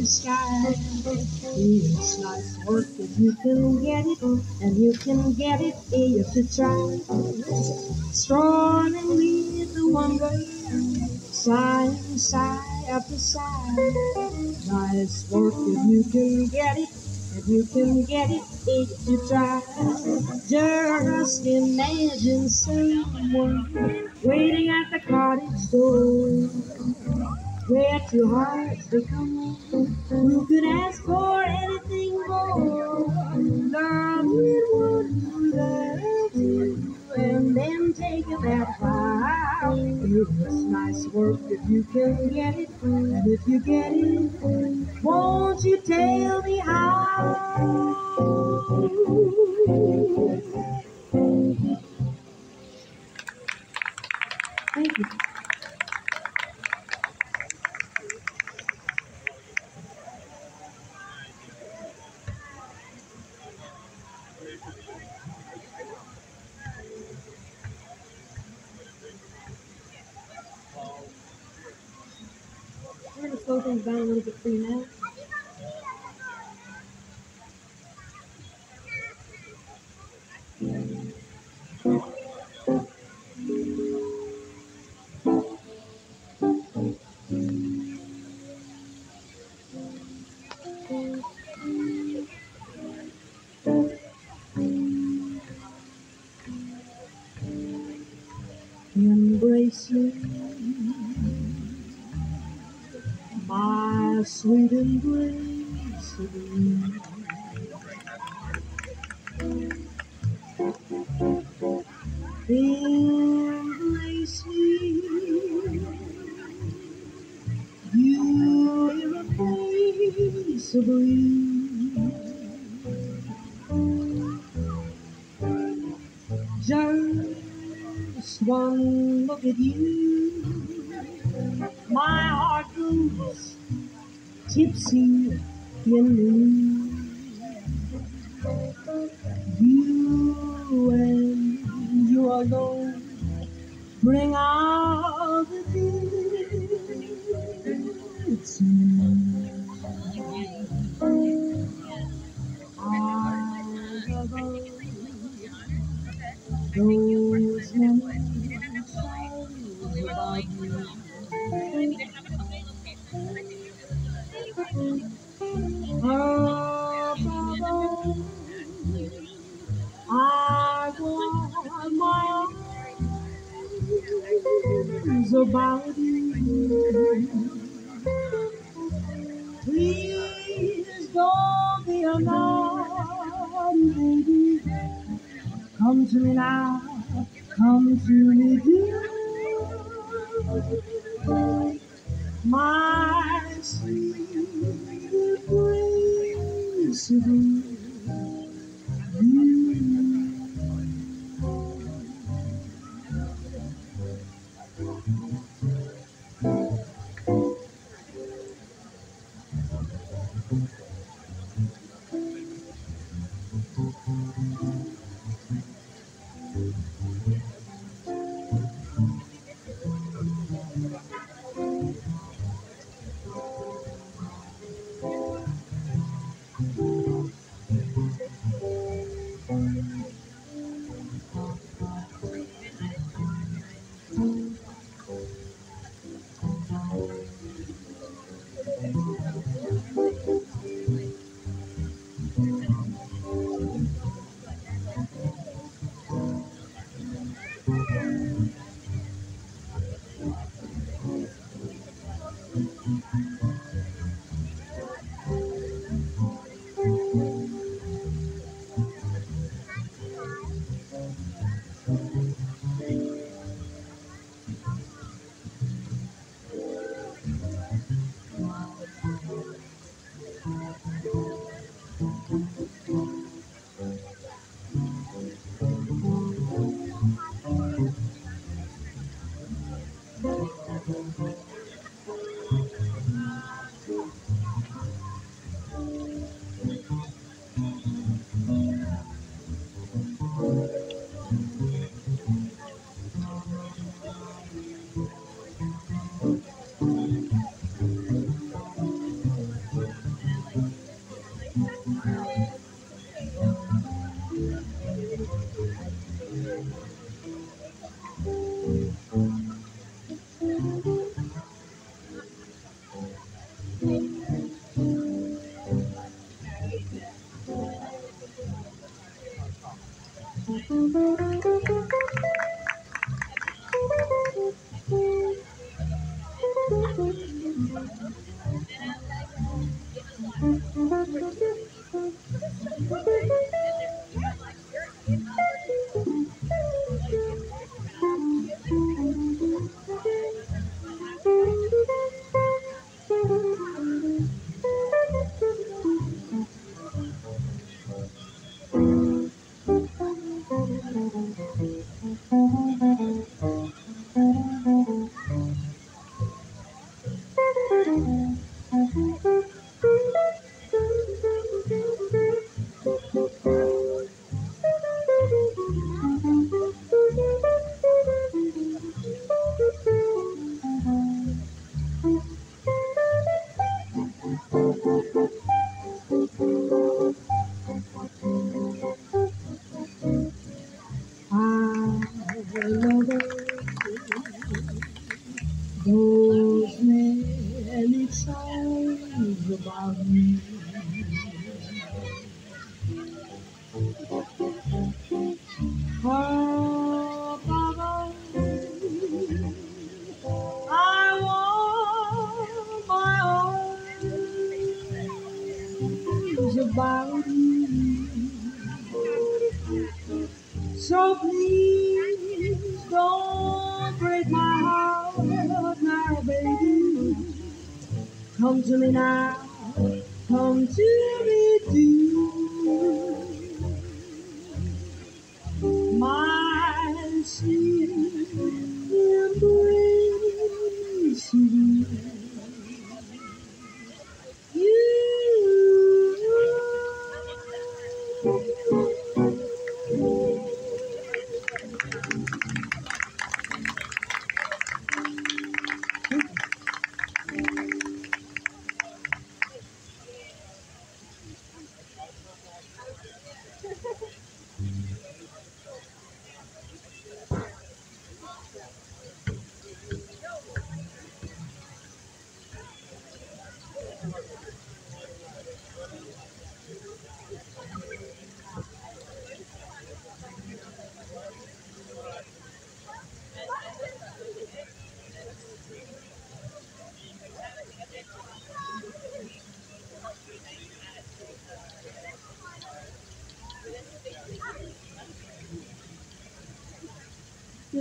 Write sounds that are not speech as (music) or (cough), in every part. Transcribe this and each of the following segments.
sky. It's nice work if you can get it, and you can get it if you try. Strolling with the wonder, side side after side. Nice work if you can get it, and you can get it if you try. Just imagine someone waiting at the cottage door. Where two hearts become who could ask for anything more? Love with one who loves you, and then take that vow. It's nice work if you can get it, and if you get it, won't you tell me how? My sweet embrace. me. Embrace at you, my heart goes tipsy in me. You and you alone Come to me now, come to me, dear. My sweet embrace of you. Come to me now, come to me too. My sweet embrace you.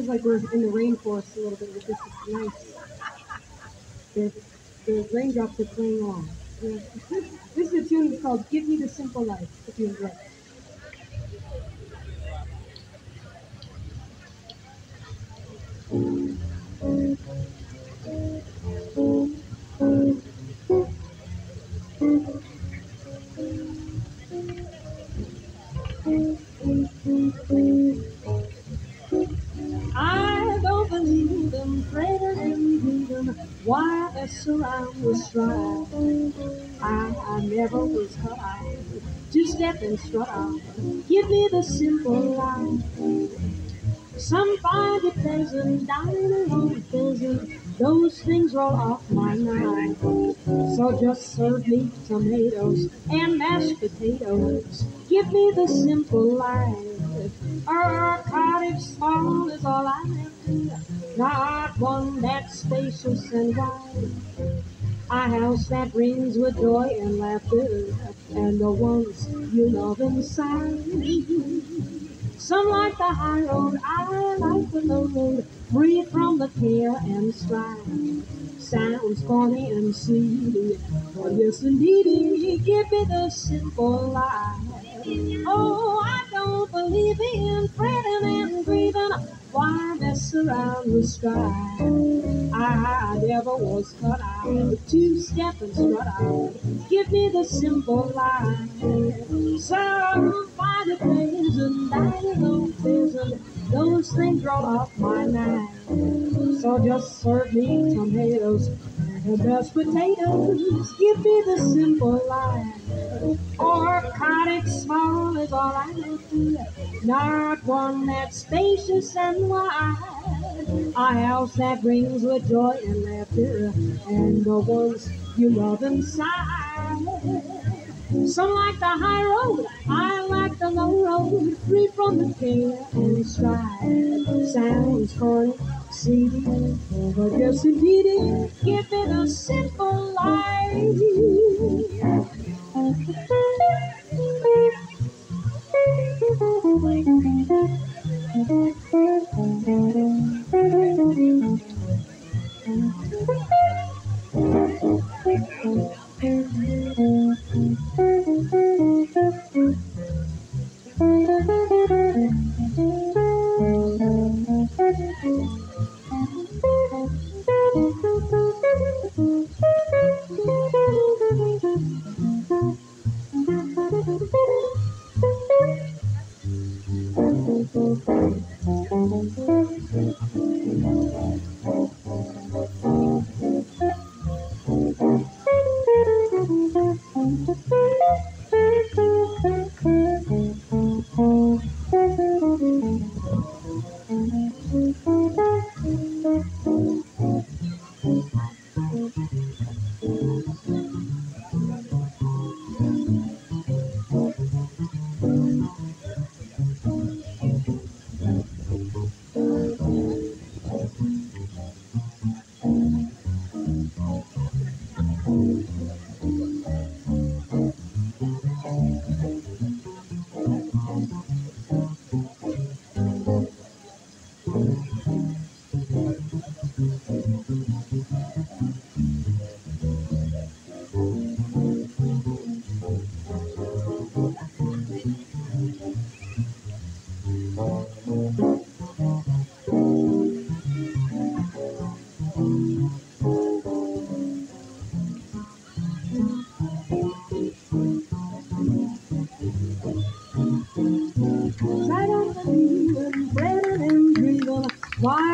Feels like we're in the rainforest a little bit with this. It's nice. The, the raindrops are playing on. (laughs) This is a tune that's called Give Me the Simple Life, if you enjoy. I strife? I, I never was out to step and strut. Give me the simple life. Some find it pleasant, dining alone pleasant. Those things roll off my mind. So just serve me tomatoes and mashed potatoes. Give me the simple life. A cottage small is all I have. Not one that's spacious and wide. A house that rings with joy and laughter, and the ones you love inside. Some like the high road, I like the low road, free from the care and strife. Sounds corny and seedy, but yes indeedy, give me the simple life. Oh, I don't believe in fretting and grieving. Why mess around with strife? I never was cut ah, out two step and strut out. Give me the simple life. Some find it pleasant, dining alone pleasant. Those things roll off my mind. So just serve me tomatoes and mashed potatoes. Give me the simple life. Or cottage small all I need. Not one that's spacious and wide. A house that rings with joy and laughter, and the ones you love inside. Some like the high road, I like the low road, free from the care and strife. Sounds corny, seedy, but yes indeed, give it a simple life. Right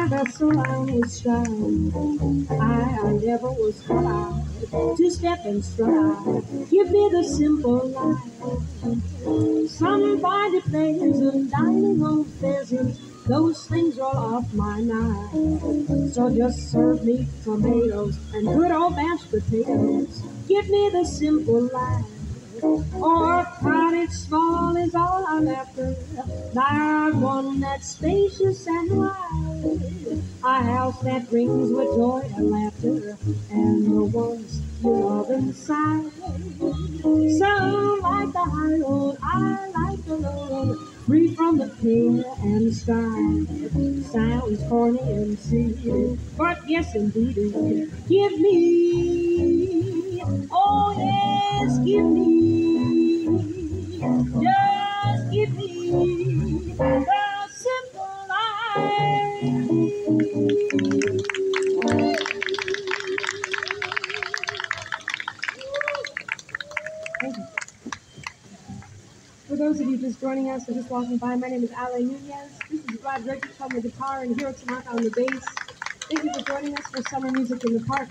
Why that's so I was trying. I, I never was out to step and stride. Give me the simple life. Somebody plays and dining on pheasants. Those things roll off my mind. So just serve me tomatoes and good old mashed potatoes. Give me the simple life. Or cottage small is all I'm after. Not one that's spacious and wide. A house that rings with joy and laughter. And the ones you love inside. Some like the high road, I like the low road. Free from the care and the strife. Sounds corny and silly, but yes indeed. Give me, oh yes, give me, just give me the simple life. For those of you just joining us or just walking by, my name is Ale Nunez. This is Rod Reddick on the guitar and Hero Tanaka on the bass. Thank you for joining us for Summer Music in the Park.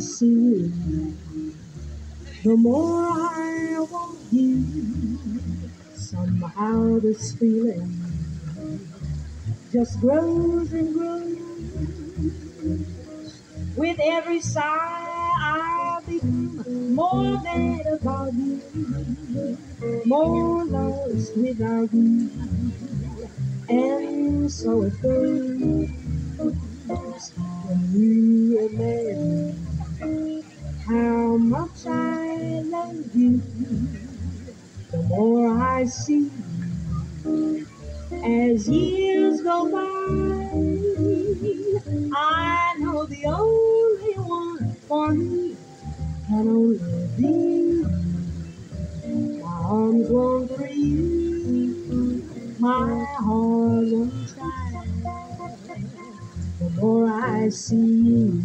See you, the more I want you. Somehow this feeling just grows and grows. With every sigh, I become more mad about you, more lost without you. And so it goes when you imagine how much I love you. The more I see as years go by, I know the only one for me can only be my arms won't free, my heart won't try. The more I see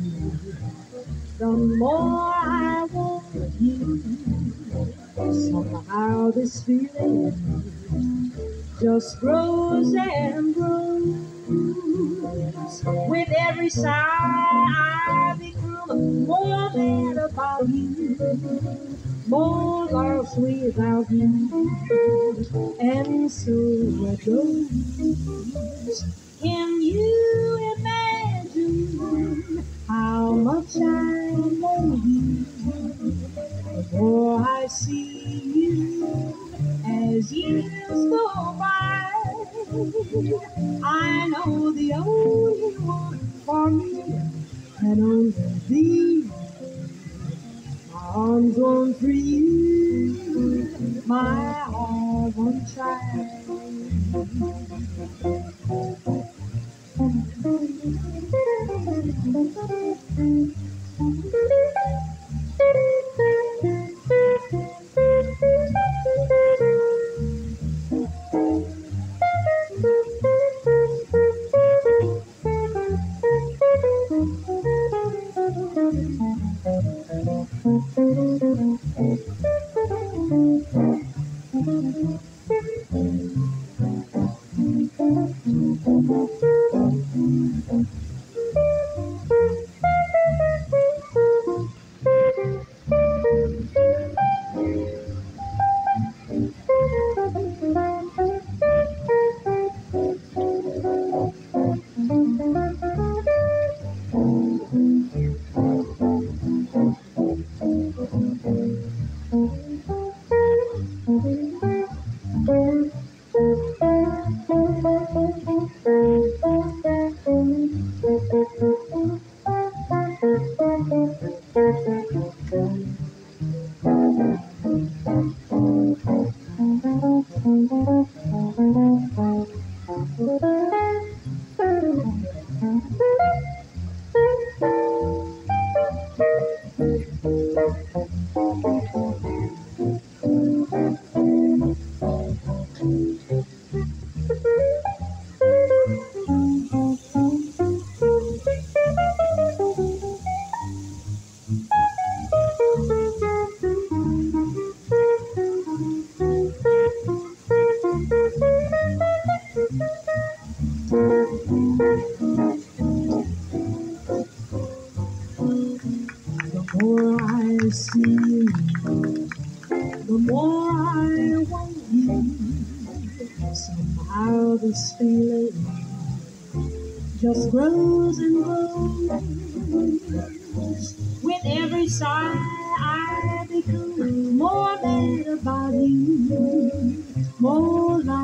the more I want you. Somehow this feeling just grows and grows. With every sigh I become more mad about you, more lost without you. And so it goes. Free my heart won't try.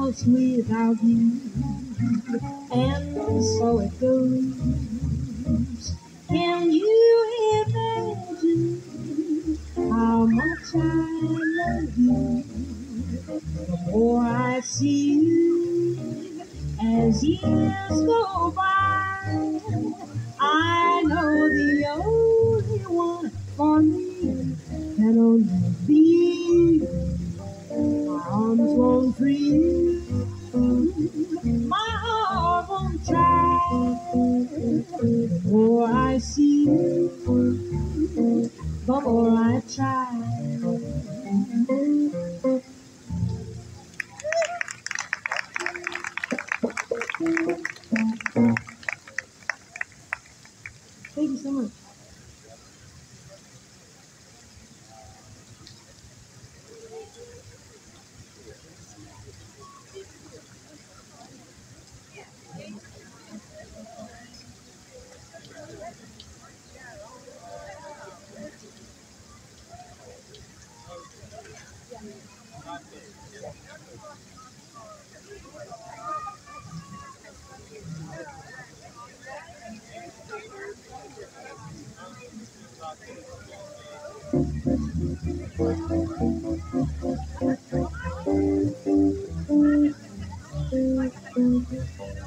Lost without you. And so it goes. Can you imagine how much I love you? The more I see you as years go by, Thank you so much.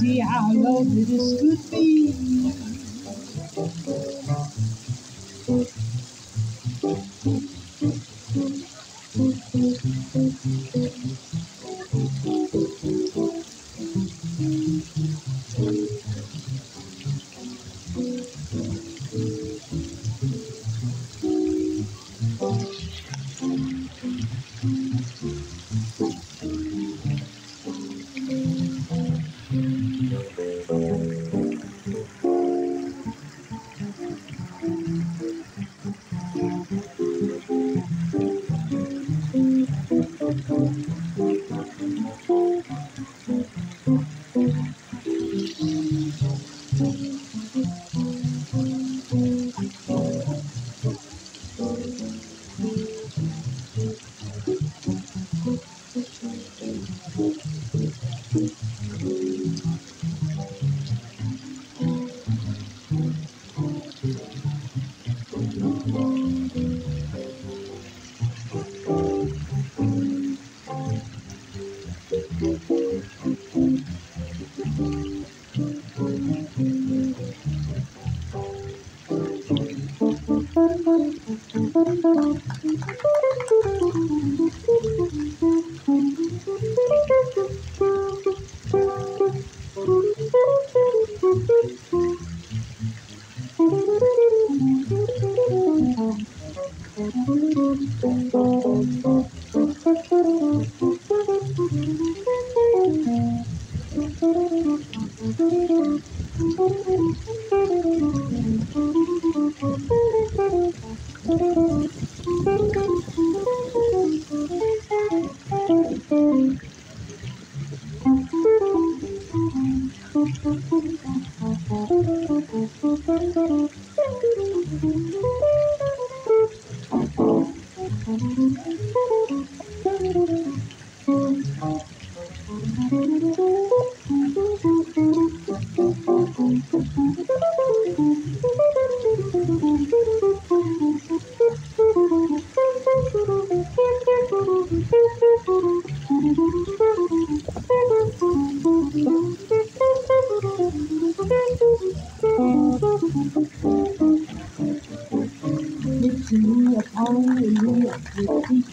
see how lovely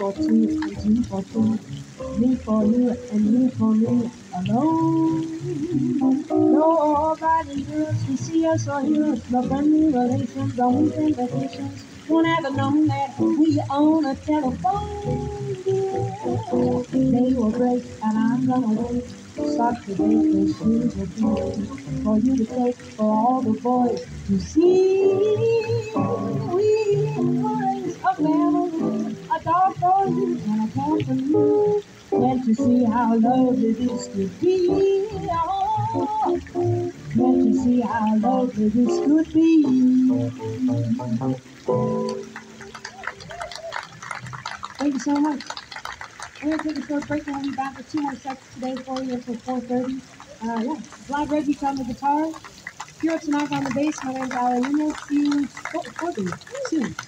for two and tea for two. Me for you and me for me alone. Nobody else can see us or hear us, no family relations, don't think vacations. Won't ever know that we own a telephone. They will break and I'm gonna wait. Start to break the shoes of you for you to take for all the boys to see. We raise a family, a dog for you and for you. Can't you see how lovely this could be? Oh, can't you see how lovely this could be? Thank you so much. We're gonna take a short break and we'll be back with two more sets today for you until 4.30. Uh, yeah, Vlad Reggie on the guitar, Hero Tanaka on the bass. My name's Ale Nunez. See you soon.